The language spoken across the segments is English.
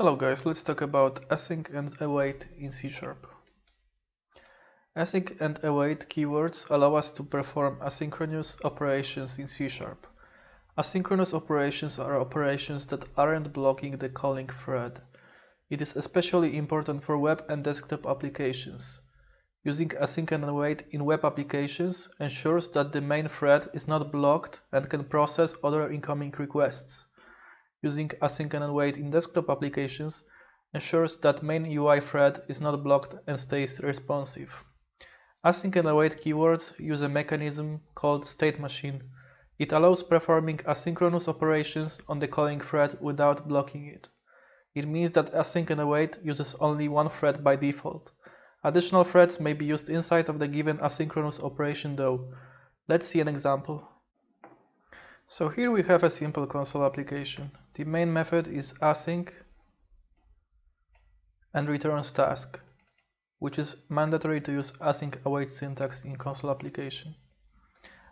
Hello guys, let's talk about async and await in C Sharp. Async and await keywords allow us to perform asynchronous operations in C Sharp. Asynchronous operations are operations that aren't blocking the calling thread. It is especially important for web and desktop applications. Using async and await in web applications ensures that the main thread is not blocked and can process other incoming requests using async and await in desktop applications ensures that main UI thread is not blocked and stays responsive. Async and await keywords use a mechanism called state machine. It allows performing asynchronous operations on the calling thread without blocking it. It means that async and await uses only one thread by default. Additional threads may be used inside of the given asynchronous operation though. Let's see an example. So here we have a simple console application. The main method is async and returns task, which is mandatory to use async await syntax in console application.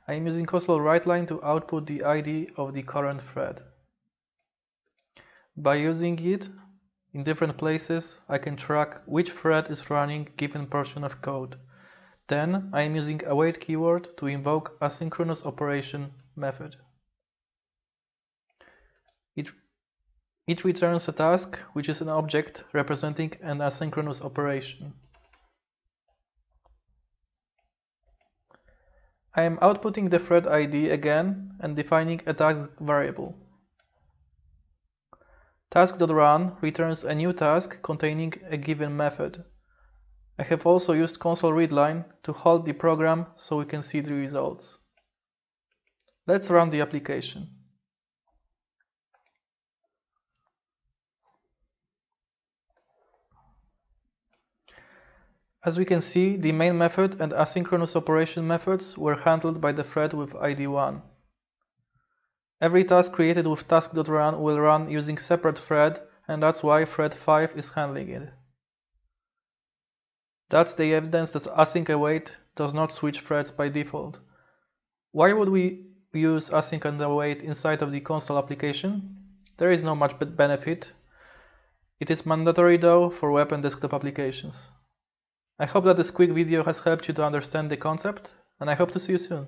I am using console writeline to output the ID of the current thread. By using it in different places, I can track which thread is running given portion of code. Then I am using await keyword to invoke asynchronous operation method. It, it returns a task, which is an object representing an asynchronous operation. I am outputting the thread ID again and defining a task variable. Task.run returns a new task containing a given method. I have also used console readline to hold the program so we can see the results. Let's run the application. As we can see, the main method and asynchronous operation methods were handled by the thread with ID1. Every task created with task.run will run using separate thread and that's why thread 5 is handling it. That's the evidence that async await does not switch threads by default. Why would we use async and await inside of the console application? There is no much benefit. It is mandatory though for web and desktop applications. I hope that this quick video has helped you to understand the concept, and I hope to see you soon.